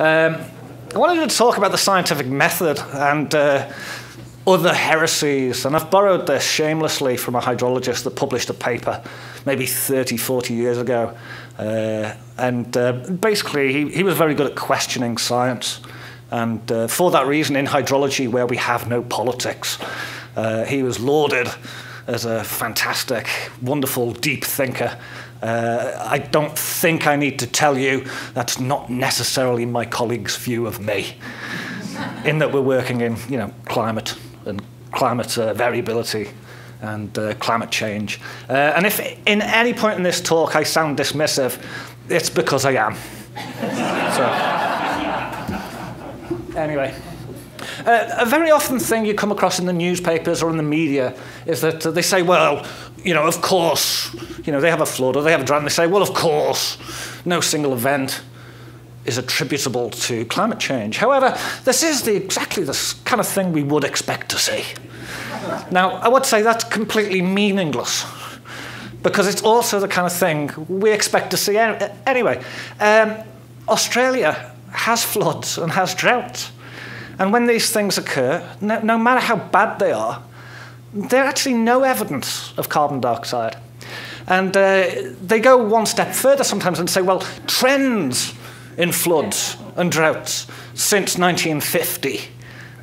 Um, I wanted to talk about the scientific method and uh, other heresies, and I've borrowed this shamelessly from a hydrologist that published a paper maybe 30, 40 years ago. Uh, and uh, basically, he, he was very good at questioning science. And uh, for that reason, in hydrology, where we have no politics, uh, he was lauded as a fantastic, wonderful, deep thinker. Uh, I don't think I need to tell you that's not necessarily my colleague's view of me, in that we're working in you know climate and climate uh, variability and uh, climate change. Uh, and if in any point in this talk I sound dismissive, it's because I am. so, anyway. Uh, a very often thing you come across in the newspapers or in the media is that uh, they say, well, you know, of course, you know, they have a flood or they have a drought, and they say, well, of course, no single event is attributable to climate change. However, this is the, exactly the kind of thing we would expect to see. Now, I would say that's completely meaningless because it's also the kind of thing we expect to see anyway. Um, Australia has floods and has droughts. And when these things occur, no, no matter how bad they are, there's actually no evidence of carbon dioxide. And uh, they go one step further sometimes and say, well, trends in floods and droughts since 1950.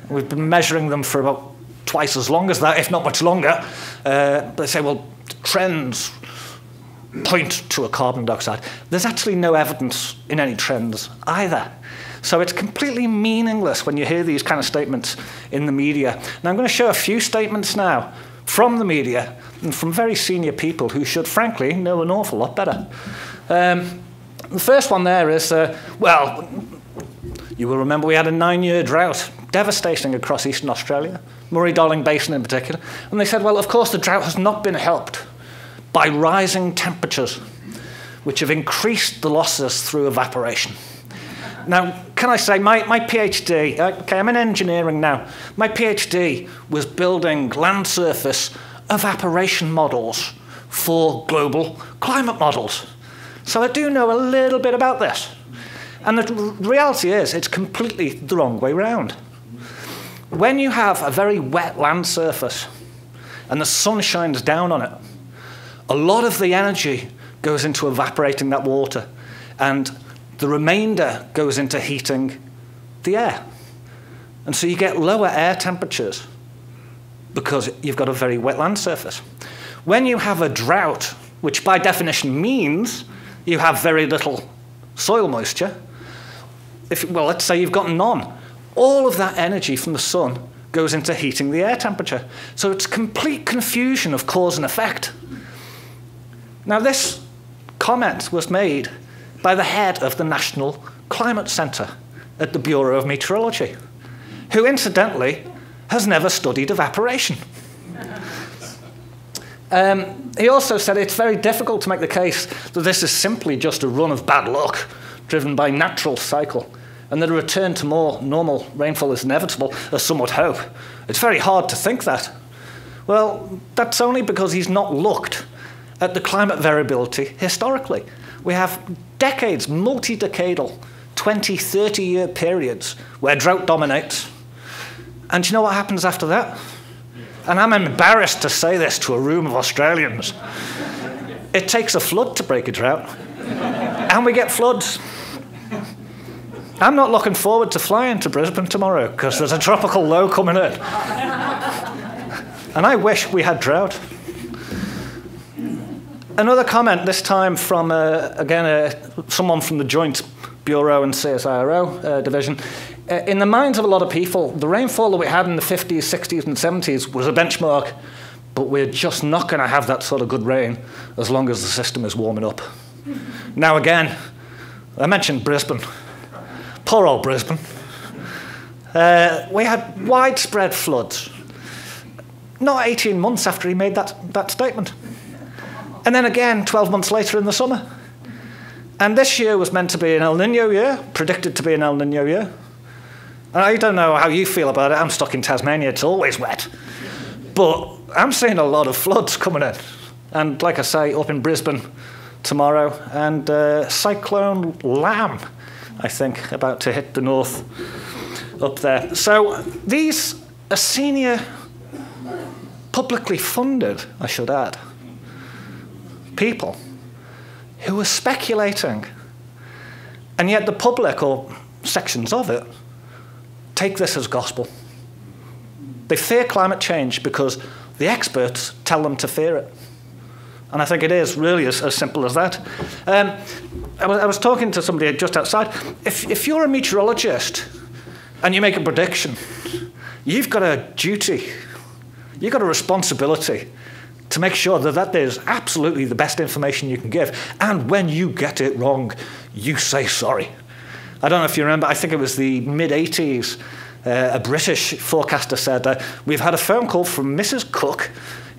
We've been measuring them for about twice as long as that, if not much longer. Uh, they say, well, trends point to a carbon dioxide. There's actually no evidence in any trends either. So it's completely meaningless when you hear these kind of statements in the media. Now I'm going to show a few statements now from the media and from very senior people who should, frankly, know an awful lot better. Um, the first one there is, uh, well, you will remember we had a nine-year drought, devastating across eastern Australia, Murray-Darling Basin in particular. And they said, well, of course, the drought has not been helped by rising temperatures, which have increased the losses through evaporation. Now, can I say, my, my PhD, uh, okay, I'm in engineering now, my PhD was building land surface evaporation models for global climate models. So I do know a little bit about this. And the reality is, it's completely the wrong way round. When you have a very wet land surface and the sun shines down on it, a lot of the energy goes into evaporating that water. And the remainder goes into heating the air. And so you get lower air temperatures because you've got a very wet land surface. When you have a drought, which by definition means you have very little soil moisture, if, well, let's say you've got none, all of that energy from the sun goes into heating the air temperature. So it's complete confusion of cause and effect. Now, this comment was made by the head of the National Climate Centre at the Bureau of Meteorology, who incidentally has never studied evaporation. Um, he also said it's very difficult to make the case that this is simply just a run of bad luck driven by natural cycle and that a return to more normal rainfall is inevitable, as some would hope. It's very hard to think that. Well, that's only because he's not looked at the climate variability historically. We have decades, multi decadal, 20, 30 year periods where drought dominates. And do you know what happens after that? And I'm embarrassed to say this to a room of Australians. It takes a flood to break a drought, and we get floods. I'm not looking forward to flying to Brisbane tomorrow because there's a tropical low coming in. and I wish we had drought. Another comment, this time from, uh, again, uh, someone from the Joint Bureau and CSIRO uh, division. Uh, in the minds of a lot of people, the rainfall that we had in the 50s, 60s, and 70s was a benchmark, but we're just not going to have that sort of good rain as long as the system is warming up. now, again, I mentioned Brisbane. Poor old Brisbane. Uh, we had widespread floods, not 18 months after he made that, that statement. And then again, 12 months later in the summer. And this year was meant to be an El Nino year, predicted to be an El Nino year. And I don't know how you feel about it. I'm stuck in Tasmania, it's always wet. But I'm seeing a lot of floods coming in. And like I say, up in Brisbane tomorrow, and uh, Cyclone Lam I think, about to hit the north up there. So these are senior, publicly funded, I should add, people who are speculating. And yet the public, or sections of it, take this as gospel. They fear climate change because the experts tell them to fear it. And I think it is really as, as simple as that. Um, I, was, I was talking to somebody just outside. If, if you're a meteorologist and you make a prediction, you've got a duty, you've got a responsibility to make sure that that is absolutely the best information you can give. And when you get it wrong, you say sorry. I don't know if you remember, I think it was the mid 80s. Uh, a British forecaster said, uh, We've had a phone call from Mrs. Cook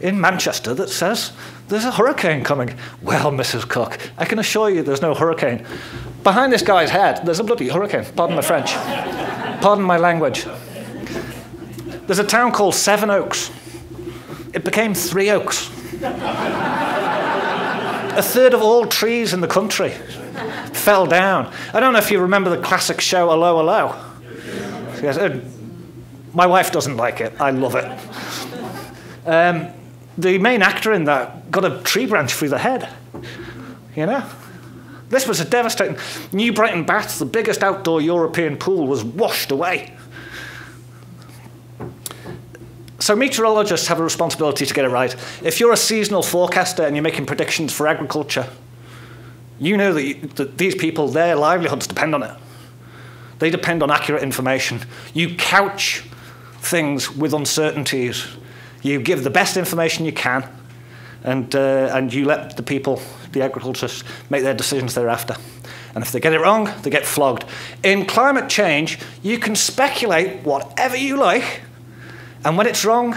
in Manchester that says there's a hurricane coming. Well, Mrs. Cook, I can assure you there's no hurricane. Behind this guy's head, there's a bloody hurricane. Pardon my French. Pardon my language. There's a town called Sevenoaks. It became Three Oaks. a third of all trees in the country fell down. I don't know if you remember the classic show Allo Allo. Yes, uh, my wife doesn't like it. I love it. Um, the main actor in that got a tree branch through the head. You know? This was a devastating. New Brighton Baths, the biggest outdoor European pool, was washed away. So meteorologists have a responsibility to get it right. If you're a seasonal forecaster and you're making predictions for agriculture, you know that, that these people, their livelihoods depend on it. They depend on accurate information. You couch things with uncertainties. You give the best information you can, and, uh, and you let the people, the agriculturists, make their decisions thereafter. And if they get it wrong, they get flogged. In climate change, you can speculate whatever you like, and when it's wrong,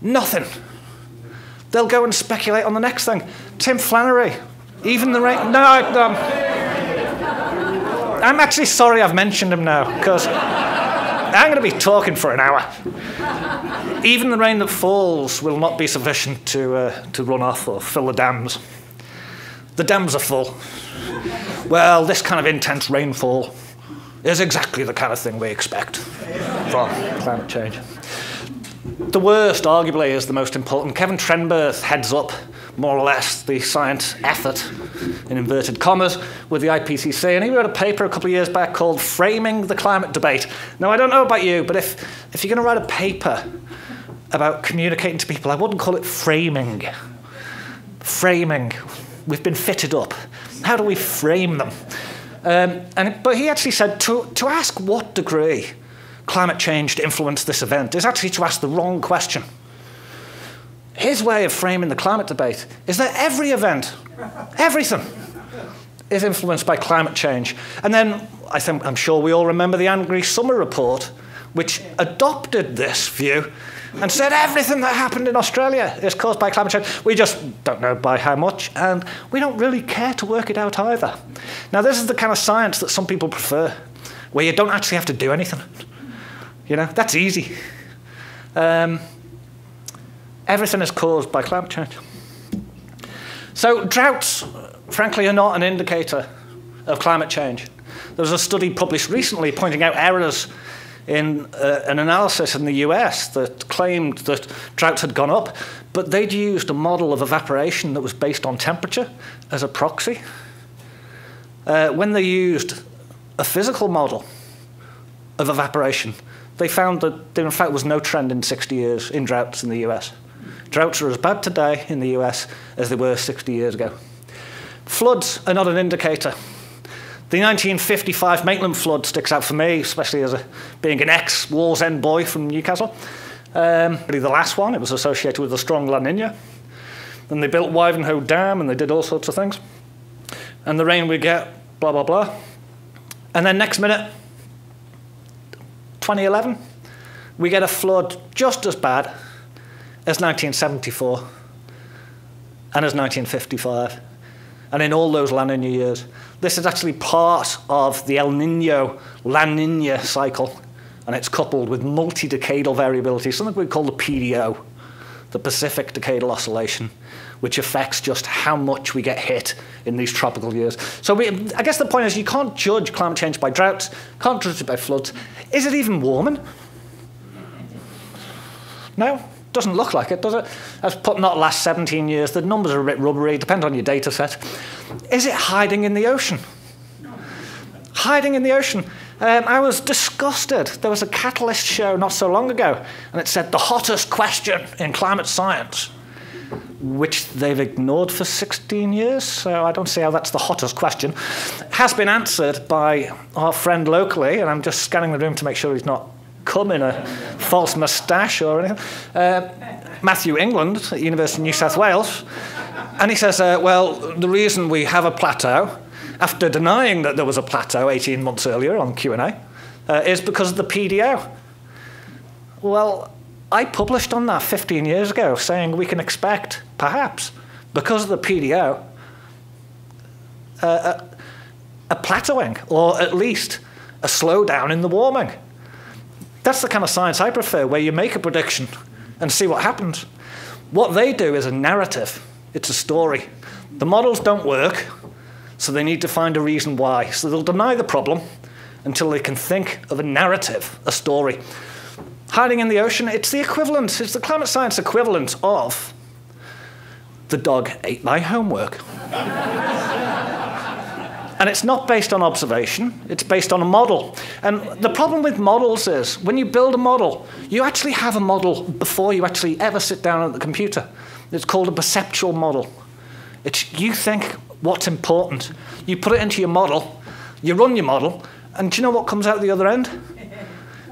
nothing. They'll go and speculate on the next thing. Tim Flannery, even the rain. No, um, I'm actually sorry I've mentioned him now, because I'm going to be talking for an hour. Even the rain that falls will not be sufficient to, uh, to run off or fill the dams. The dams are full. Well, this kind of intense rainfall is exactly the kind of thing we expect from climate change. The worst, arguably, is the most important. Kevin Trenberth heads up, more or less, the science effort, in inverted commas, with the IPCC. And he wrote a paper a couple of years back called Framing the Climate Debate. Now, I don't know about you, but if, if you're going to write a paper about communicating to people, I wouldn't call it framing. Framing. We've been fitted up. How do we frame them? Um, and, but he actually said to, to ask what degree climate change to influence this event is actually to ask the wrong question. His way of framing the climate debate is that every event, everything, is influenced by climate change. And then I think I'm sure we all remember the Angry Summer report, which adopted this view and said everything that happened in Australia is caused by climate change. We just don't know by how much, and we don't really care to work it out either. Now, this is the kind of science that some people prefer, where you don't actually have to do anything. You know, that's easy. Um, everything is caused by climate change. So droughts, frankly, are not an indicator of climate change. There was a study published recently pointing out errors in uh, an analysis in the US that claimed that droughts had gone up, but they'd used a model of evaporation that was based on temperature as a proxy. Uh, when they used a physical model of evaporation, they found that there in fact was no trend in 60 years in droughts in the US. Droughts are as bad today in the US as they were 60 years ago. Floods are not an indicator. The 1955 Maitland flood sticks out for me, especially as a, being an ex-Wallsend boy from Newcastle. Um, really the last one, it was associated with a strong La Nina. Then they built Wivenhoe Dam and they did all sorts of things. And the rain we get, blah, blah, blah. And then next minute, 2011, we get a flood just as bad as 1974 and as 1955. And in all those La Nina years, this is actually part of the El Nino La Nina cycle, and it's coupled with multi decadal variability, something we call the PDO, the Pacific Decadal Oscillation, which affects just how much we get hit in these tropical years. So we, I guess the point is you can't judge climate change by droughts, can't judge it by floods. Is it even warming? No, doesn't look like it, does it? I've put not last 17 years. The numbers are a bit rubbery, depend on your data set. Is it hiding in the ocean? Hiding in the ocean. Um, I was disgusted. There was a Catalyst show not so long ago, and it said the hottest question in climate science, which they've ignored for 16 years. So I don't see how that's the hottest question. Has been answered by our friend locally, and I'm just scanning the room to make sure he's not come in a false moustache or anything. Uh, Matthew England at University of New South Wales, and he says, uh, well, the reason we have a plateau after denying that there was a plateau 18 months earlier on Q&A, uh, is because of the PDO. Well, I published on that 15 years ago saying we can expect, perhaps, because of the PDO, uh, a, a plateauing, or at least a slowdown in the warming. That's the kind of science I prefer, where you make a prediction and see what happens. What they do is a narrative. It's a story. The models don't work, so they need to find a reason why. So they'll deny the problem until they can think of a narrative, a story. Hiding in the ocean, it's the equivalent, it's the climate science equivalent of the dog ate my homework. and it's not based on observation, it's based on a model. And the problem with models is when you build a model, you actually have a model before you actually ever sit down at the computer. It's called a perceptual model. It's you think what's important. You put it into your model, you run your model, and do you know what comes out the other end?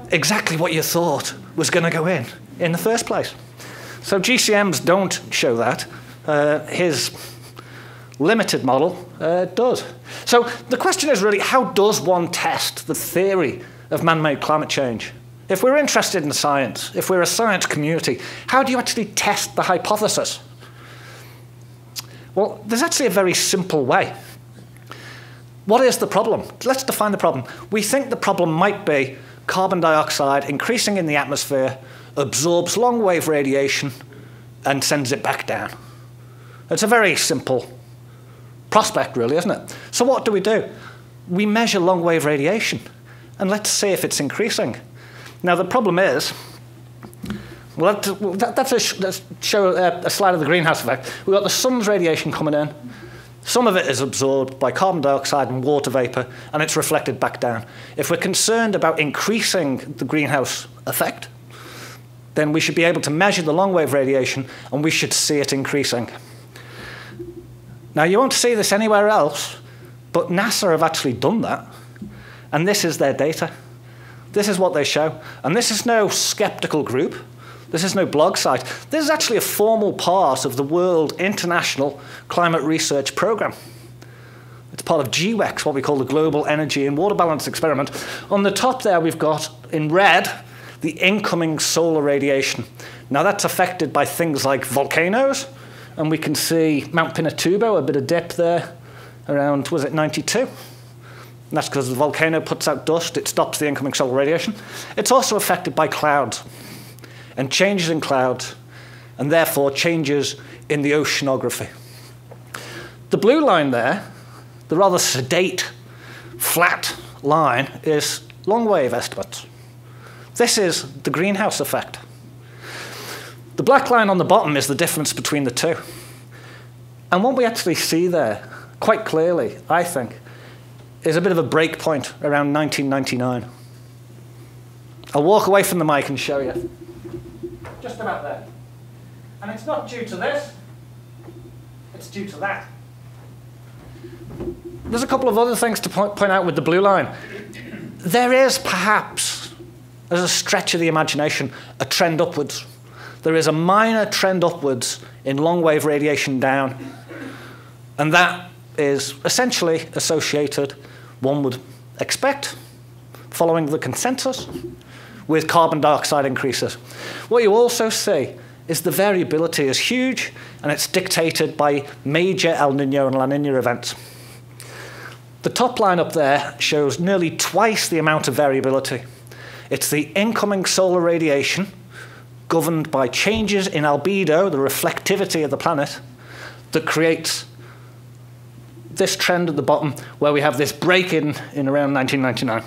Exactly what you thought was going to go in in the first place. So GCMs don't show that. Uh, his limited model uh, does. So the question is really how does one test the theory of man made climate change? If we're interested in science, if we're a science community, how do you actually test the hypothesis? Well, there's actually a very simple way. What is the problem? Let's define the problem. We think the problem might be carbon dioxide increasing in the atmosphere, absorbs long wave radiation, and sends it back down. It's a very simple prospect, really, isn't it? So, what do we do? We measure long wave radiation, and let's see if it's increasing. Now, the problem is well, that, that's a, show a, a slide of the greenhouse effect. We've got the sun's radiation coming in. Some of it is absorbed by carbon dioxide and water vapor, and it's reflected back down. If we're concerned about increasing the greenhouse effect, then we should be able to measure the long wave radiation, and we should see it increasing. Now, you won't see this anywhere else, but NASA have actually done that, and this is their data. This is what they show. And this is no skeptical group. This is no blog site. This is actually a formal part of the World International Climate Research Programme. It's part of GEWEX, what we call the Global Energy and Water Balance Experiment. On the top there, we've got in red the incoming solar radiation. Now, that's affected by things like volcanoes, and we can see Mount Pinatubo, a bit of dip there around, was it 92? And that's because the volcano puts out dust, it stops the incoming solar radiation. It's also affected by clouds and changes in clouds, and therefore changes in the oceanography. The blue line there, the rather sedate, flat line, is long wave estimates. This is the greenhouse effect. The black line on the bottom is the difference between the two. And what we actually see there, quite clearly, I think, is a bit of a break point around 1999. I'll walk away from the mic and show you just about there. And it's not due to this, it's due to that. There's a couple of other things to point, point out with the blue line. There is perhaps, as a stretch of the imagination, a trend upwards. There is a minor trend upwards in long wave radiation down, and that is essentially associated, one would expect, following the consensus, with carbon dioxide increases. What you also see is the variability is huge and it's dictated by major El Nino and La Nina events. The top line up there shows nearly twice the amount of variability. It's the incoming solar radiation governed by changes in albedo, the reflectivity of the planet, that creates this trend at the bottom where we have this break in in around 1999.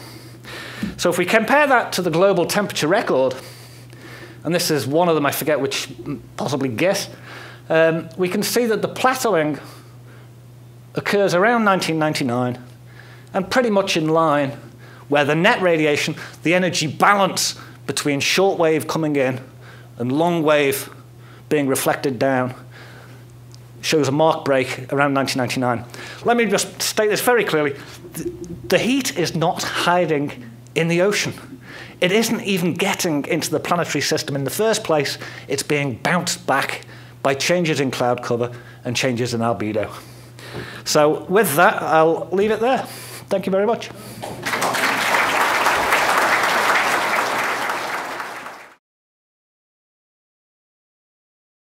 So if we compare that to the global temperature record, and this is one of them, I forget which, possibly GISS, um, we can see that the plateauing occurs around 1999 and pretty much in line where the net radiation, the energy balance between short wave coming in and long wave being reflected down shows a marked break around 1999. Let me just state this very clearly. The heat is not hiding in the ocean. It isn't even getting into the planetary system in the first place. It's being bounced back by changes in cloud cover and changes in albedo. So with that, I'll leave it there. Thank you very much.